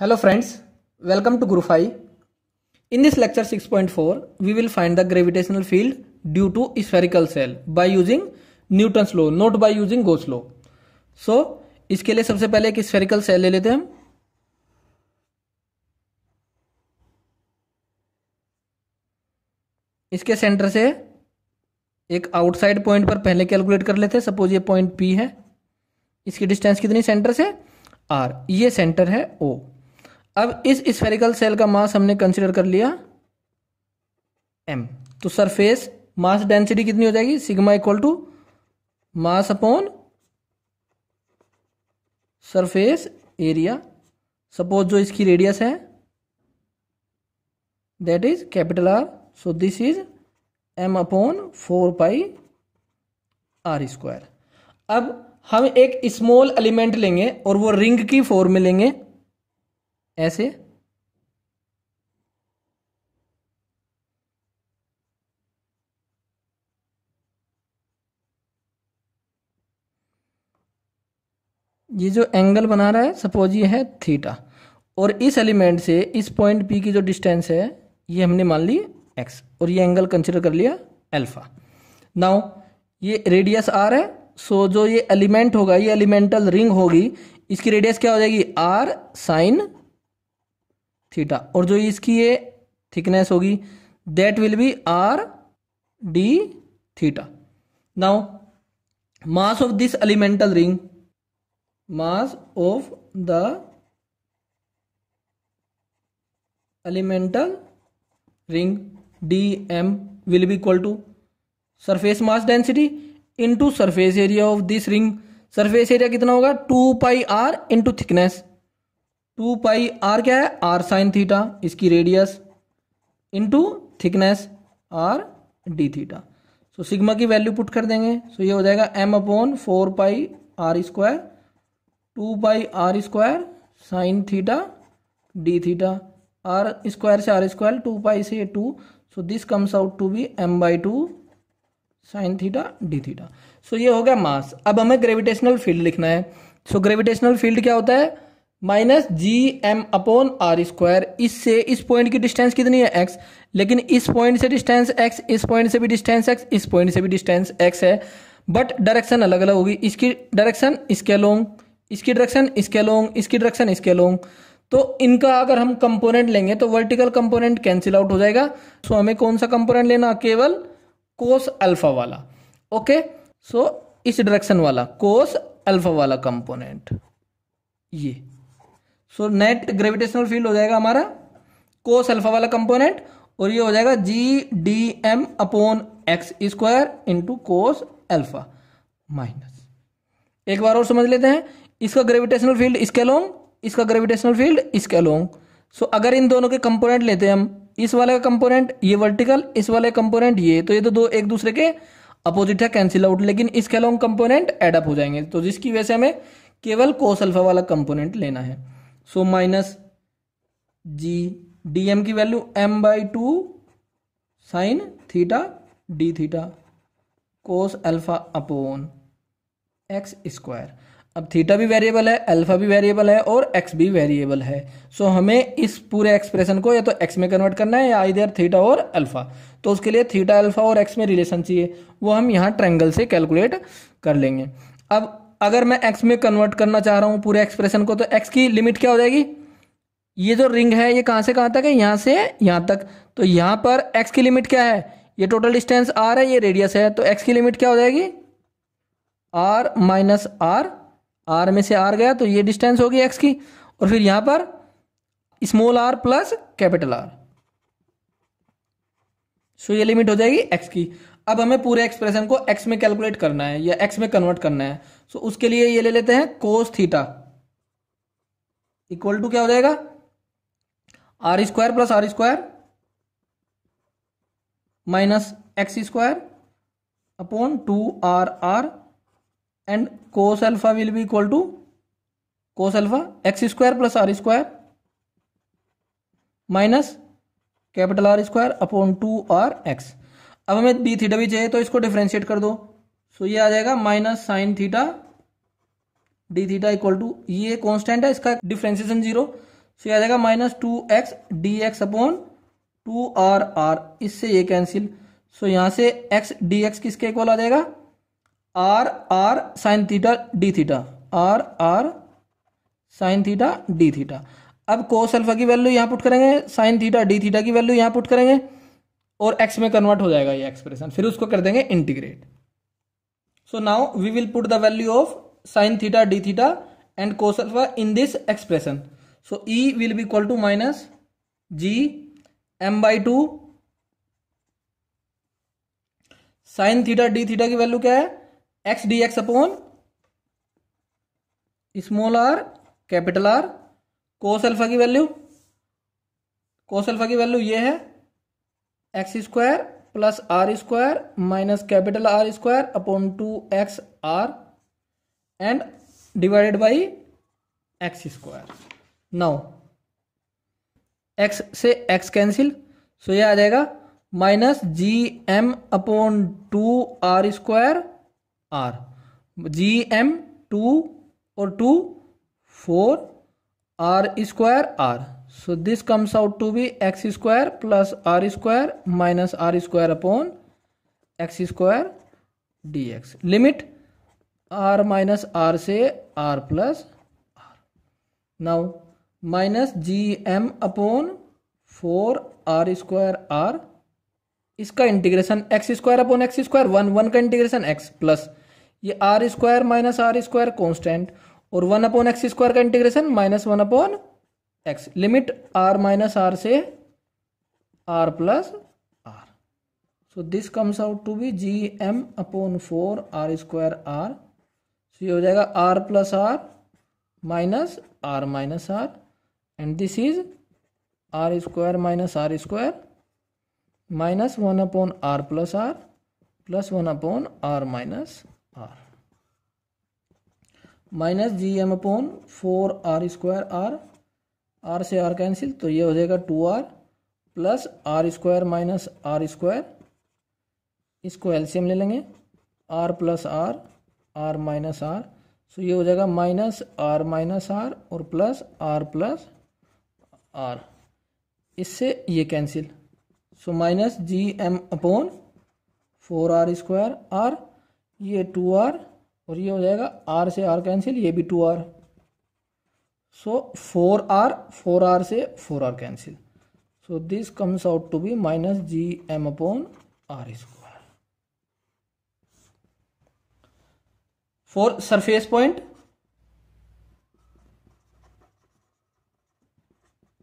Hello friends, welcome to Guru5. In this lecture 6.4, we will find the gravitational field due to spherical cell by using Newton's law, not by using Gauss law. So, इसके लिए सबसे पहले एक spherical shell ले लेते हैं हम इसके सेंटर से एक आउटसाइड पॉइंट पर पहले कैलकुलेट कर लेते हैं सपोज़ ये पॉइंट पी है इसकी डिस्टेंस कितनी सेंटर से आर ये सेंटर है ओ अब इस स्फेरिकल सेल का मास हमने कंसिडर कर लिया एम तो सरफेस मास डेंसिटी कितनी हो जाएगी? Sigma equal to mass upon surface area suppose जो इसकी रेडियस है that is capital R so this is M upon four pi R square अब हम एक स्मॉल एलिमेंट लेंगे और वो रिंग की फॉर्म में लेंगे। ऐसे? ये जो एंगल बना रहा है सपोज़ ये है थीटा और इस एलिमेंट से, इस पॉइंट पी की जो डिस्टेंस है, ये हमने मान ली एक्स और ये एंगल कंसिडर कर लिया अल्फ़ा नाउ ये रेडियस आर है सो जो ये एलिमेंट होगा, ये एलिमेंटल रिंग होगी, इसकी रेडियस क्या हो जाएगी? R sine theta. और जो इसकी ये थिकनेस होगी that will be R D theta now mass of this elemental ring mass of the elemental ring D M will be equal to surface mass density into surface area of this ring surface area कितना होगा? Two pi R into thickness two pi R क्या है? R sine theta, इसकी radius into thickness R D theta. So sigma की value put कर देंगे। So so, ये हो जाएगा M upon four pi R square two pi R square sine theta D theta. R square से R square two pi से two so this comes out to be M by two sine theta D theta. So ये हो गया mass अब हमें gravitational field लिखना है। So gravitational field क्या होता है? Minus G M upon R square, इससे इस पॉइंट की डिस्टेंस कितनी है एक्स लेकिन इस पॉइंट से डिस्टेंस एक्स इस पॉइंट से भी डिस्टेंस एक्स इस पॉइंट से भी डिस्टेंस एक्स है। बट डायरेक्शन अलग अलग होगी। इसकी डायरेक्शन इसके अलोंग इसकी डायरेक्शन इसके अलोंग इसकी डायरेक्शन इसके अलोंग तो इनका अगर हम कंपोनेंट लेंगे तो वर्टिकल कंपोनेंट कैंसिल आउट हो जाएगा। सो हमें कौन सा कंपोनेंट लेना? केवल कोस अल्फ़ा वाला। ओके सो इस डायरेक्शन वाला कोस अल्फ़ा वाला कंपोनेंट ये। सो नेट ग्रेविटेशनल फ़ील्ड हो जाएगा हमारा कोस अल्फ़ा वाला कंपोनेंट और ये हो जाएगा G D M upon X square into cos alpha minus एक बार और समझ लेते हैं। इसका ग्रेविटेशनल फ़ील्ड इसके अलोंग इसका ग्रेविटेशनल फ़ील्ड इसके अलोंग सो अगर इन दोनों के कंपोनेंट लेते हैं हम, इस वाले का कंपोनेंट ये वर्टिकल इस वाले कंपोनेंट ये तो ये तो दो एक दूसरे के अपोजिट है कैंसिल आउट लेकिन इसके अलोंग कंपोनेंट एडअप हो जाएँगे। तो जिसकी वजह से हमें केवल कोस अल्फ़ा वाला कंपोनेंट लेना है। So minus G D M की value M by two sine theta D theta cos alpha upon X square. अब थीटा भी वेरिएबल है अल्फ़ा भी वेरिएबल है और एक्स भी वेरिएबल है। सो so, हमें इस पूरे एक्सप्रेशन को या तो एक्स में कन्वर्ट करना है या इधर थीटा और अल्फ़ा। तो उसके लिए थीटा अल्फ़ा और एक्स में रिलेशन चाहिए। वो हम यहाँ ट्रैंगल से कैलकुलेट कर लेंगे। अब अगर मैं एक्स में कन्वर्ट करना चाह रहा हूँ पूरे एक्सप्रेशन को तो एक्स की लिमिट क्या हो जाएगी? ये जो रिंग है, ये कहाँ से कहाँ तक है? यहाँ से यहाँ तक। तो यहाँ पर एक्स की लिमिट क्या है? ये टोटल डिस्टेंस आर है, ये रेडियस है। तो एक्स की लिमिट क्या हो जाएगी? आर माइनस आर आर में से आर गया तो ये डिस्टेंस होगी एक्स की। और फिर यहाँ पर small R plus capital R so ये लिमिट हो जाएगी एक्स की। अब हमें पूरे एक्सप्रेशन को एक्स में कैलकुलेट करना है या एक्स में कन्वर्ट करना है। सो उसके लिए ये ले लेते हैं कोस थीटा इक्वल टू क्या हो जाएगा? R square plus R square minus X square upon two R R and cos alpha will be equal to cos alpha X square plus R square minus capital R square upon two R X अब हमें D theta भी चाहिए तो इसको differentiate कर दो। सो ये आ जाएगा minus sine theta D theta equal to ये कांस्टेंट है, इसका डिफ्रेंसिएशन ज़ीरो सो ये आ जाएगा minus two X D X upon two R R इससे ये कैंसिल सो यहाँ से एक्स डी एक्स किसके इक्वल आ जाएगा? R R sine theta D theta R R sine theta D theta अब कोस अल्फ़ा की वैल्यू यहाँ पुट करेंगे साइन थीटा डी थीटा की वैल्यू यहाँ पुट करेंगे, और एक्स में कन्वर्ट हो जाएगा ये एक्सप्रेशन फिर उसको कर देंगे integrate so now we will put the value of sine theta D theta and cos alpha in this expression so E will be equal to minus G M by two sine theta D theta की value क्या है? X D X upon small R capital R cos alpha की value cos alpha की value ये है X square plus R square minus capital R square upon two x r and divided by x square now x से x cancel so ये आ जाएगा minus G M upon two r square r G M two और two four r square r this comes out to be x square plus r square minus r square upon x square d x limit r minus r से plus r now minus G M upon four r square r इसका integration x square upon x square one one का integration x plus ये r square minus r square constant और one upon x square का integration minus one upon x limit r minus r से r plus r so this comes out to be G M upon four r square r so ये हो जाएगा r plus r minus r minus r and this is r square minus r square minus one upon r plus r plus one upon r minus r minus G M upon four r square r r से are cancel तो ये हो जाएगा two r plus r square minus r square इसको LCM ले लेंगे। R plus r r minus r so ये हो जाएगा माइनस आर माइनस आर और प्लस आर प्लस आर इससे ये cancel so minus G M upon four r square r ये टू आर और ये हो जाएगा आर से आर कैंसिल ये भी two r r four r से four r cancel so this comes out to be minus G M upon r square for surface point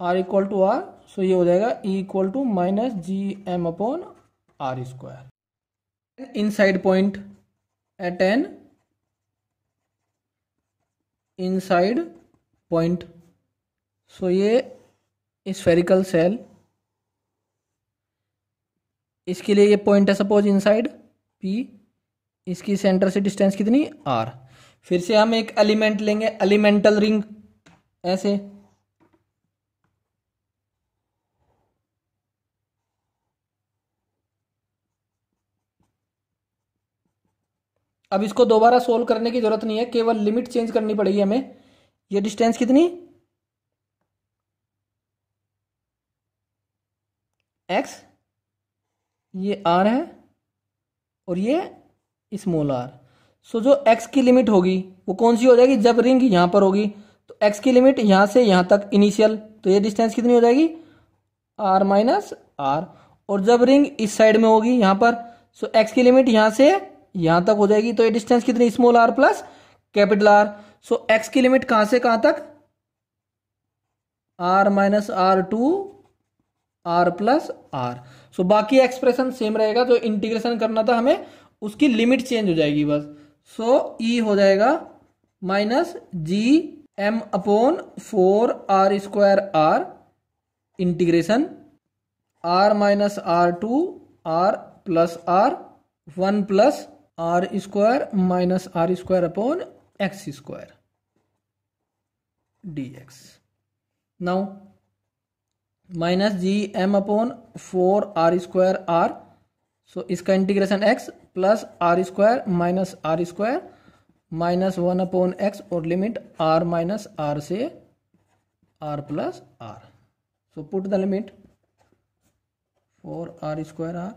r equal to r so ये हो जाएगा E equal to minus G M upon r square inside point at an inside point. So ये spherical shell इसके लिए ये point है suppose inside P इसकी centre से डिस्टेंस कितनी? आर फिर से हम एक एलिमेंट लेंगे एलिमेंटल रिंग ऐसे। अब इसको दोबारा सोल्व करने की ज़रूरत नहीं है, केवल लिमिट चेंज करनी पड़ेगी हमें। ये डिस्टेंस कितनी? एक्स ये आर है और ये स्मॉल आर सो जो एक्स की लिमिट होगी, वो कौन सी हो जाएगी? जब रिंग यहाँ पर होगी तो एक्स की लिमिट यहाँ से यहाँ तक इनिशियल तो ये डिस्टेंस कितनी हो जाएगी? आर माइनस आर और जब रिंग इस साइड में होगी यहाँ पर सो एक्स की लिमिट यहाँ से यहाँ तक हो जाएगी तो ये डिस्टेंस कितनी? Small r plus capital r so so, x की लिमिट कहाँ से कहाँ तक? R minus r two r plus r so बाकी एक्सप्रेशन सेम रहेगा जो इंटीग्रेशन करना था हमें उसकी लिमिट चेंज हो जाएगी बस. सो so, ई e हो जाएगा minus G M upon four r square r integration r minus r two r plus r one plus r square minus r square upon x square d x now minus G M upon four r square r so इसका integration x plus r square minus r square minus one upon x और limit are minus are से r plus r so put the limit for r square r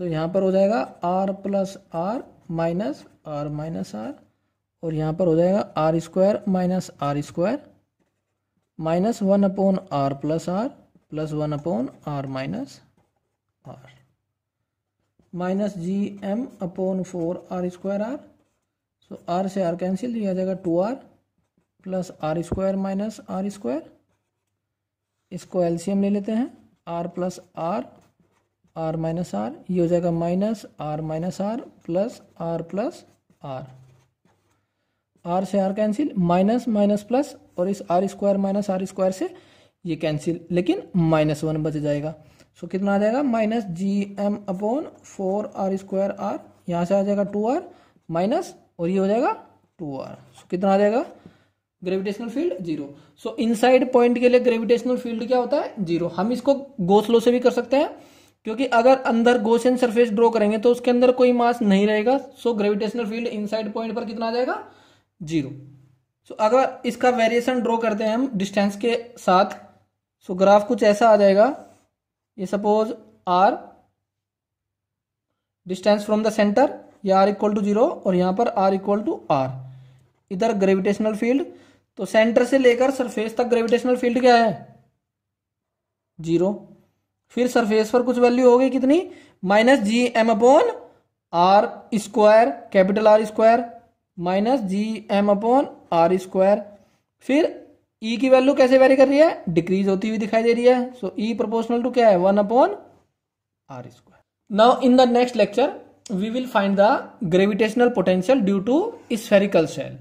so यहाँ पर हो जाएगा r plus r minus r minus r और यहाँ पर हो जाएगा r square minus r square minus one upon r plus r plus one upon r minus r minus G M upon four r square r so r से are cancel दिया जाएगा two r plus r square minus r square इसको LCM ले लेते हैं। R plus r r minus r ये हो जाएगा minus r minus r plus r plus r r से r cancel minus minus plus और इस r square minus r square से ये कैंसिल लेकिन माइनस वन बच जाएगा। सो कितना आ जाएगा? Minus G M upon four r square r यहाँ से आ जाएगा टू आर माइनस और ये हो जाएगा टू आर सो कितना आ जाएगा? Gravitational field zero so inside point के लिए ग्रेविटेशनल फ़ील्ड क्या होता है? ज़ीरो हम इसको गोसलो से भी कर सकते हैं, क्योंकि अगर अंदर गोशन सरफेस ड्रॉ करेंगे तो उसके अंदर कोई मास नहीं रहेगा। So gravitational field inside point पर कितना आ जाएगा? ज़ीरो। सो अगर इसका वेरिएशन ड्रॉ करते हैं हम डिस्टेंस के साथ सो ग्राफ कुछ ऐसा आ जाएगा। ये suppose r distance from the centre या आर इक्वल टू ज़ीरो और यहाँ पर आर इक्वल टू आर इधर ग्रेविटेशनल फ़ील्ड तो सेंटर से लेकर सरफेस तक ग्रेविटेशनल फ़ील्ड क्या है? ज़ीरो फिर सरफेस पर कुछ वैल्यू होगी कितनी? Minus G M upon r square capital r square minus G M upon r square. फिर ई e की वैल्यू कैसे वेरी कर रही है? डिक्रीज होती हुई दिखाई दे रही है। सो ई प्रोपोर्शनल टू क्या है? One upon r square. Now in the next lecture we will find the gravitational potential due to spherical shell